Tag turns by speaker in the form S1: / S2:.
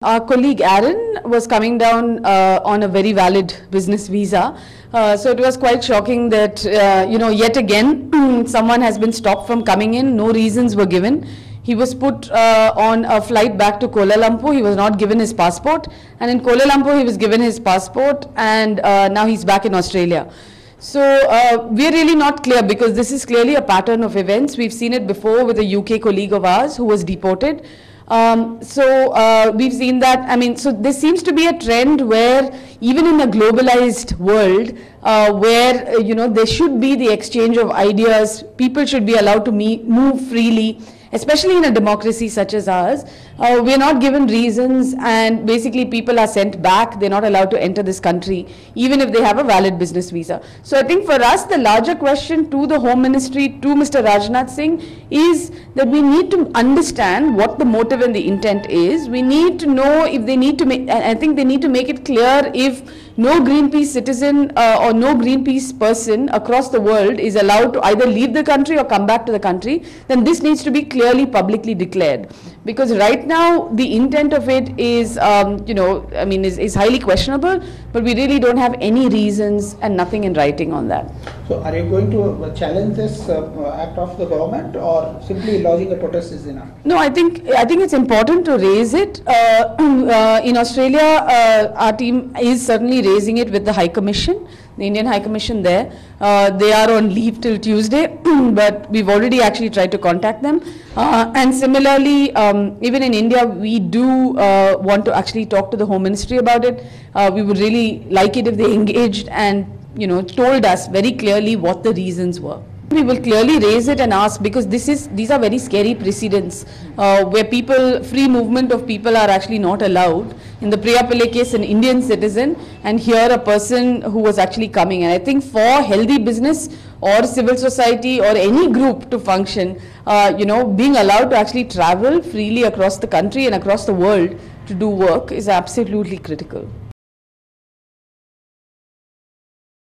S1: Our colleague Aaron was coming down uh, on a very valid business visa. Uh, so it was quite shocking that, uh, you know, yet again, someone has been stopped from coming in. No reasons were given. He was put uh, on a flight back to Kuala Lumpur. He was not given his passport. And in Kuala Lumpur, he was given his passport. And uh, now he's back in Australia. So uh, we're really not clear because this is clearly a pattern of events. We've seen it before with a UK colleague of ours who was deported. Um, so uh, we've seen that, I mean, so there seems to be a trend where even in a globalized world, uh, where, uh, you know, there should be the exchange of ideas, people should be allowed to move freely, especially in a democracy such as ours, uh, we're not given reasons and basically people are sent back. They're not allowed to enter this country, even if they have a valid business visa. So I think for us, the larger question to the Home Ministry, to Mr. Rajnath Singh, is that we need to understand what the motive and the intent is. We need to know if they need to make, I think they need to make it clear if no Greenpeace citizen uh, or no Greenpeace person across the world is allowed to either leave the country or come back to the country, then this needs to be clearly publicly declared. Because right now the intent of it is, um, you know, I mean, is, is highly questionable, but we really don't have any reasons and nothing in writing on that.
S2: So are you going to uh, challenge this uh, act of the government or simply lodging a protest is enough?
S1: No, I think I think it's important to raise it. Uh, uh, in Australia, uh, our team is certainly raising it with the High Commission, the Indian High Commission there. Uh, they are on leave till Tuesday, but we've already actually tried to contact them. Uh, and similarly, um, even in India, we do uh, want to actually talk to the Home Ministry about it. Uh, we would really like it if they engaged and you know told us very clearly what the reasons were. We will clearly raise it and ask because this is these are very scary precedents uh, where people free movement of people are actually not allowed. In the Priya Pillai case, an Indian citizen, and here a person who was actually coming. And I think for healthy business or civil society or any group to function, uh, you know, being allowed to actually travel freely across the country and across the world to do work is absolutely critical.